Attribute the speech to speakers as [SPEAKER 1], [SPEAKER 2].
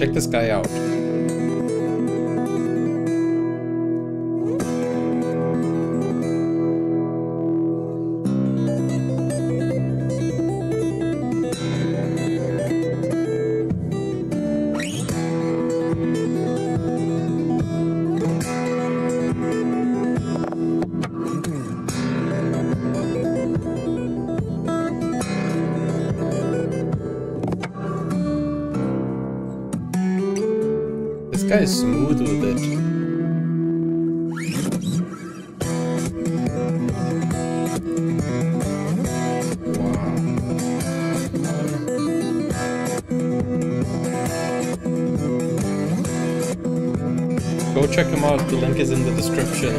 [SPEAKER 1] Check this guy out. Guy is smooth with it. Go check him out, the link is in the description.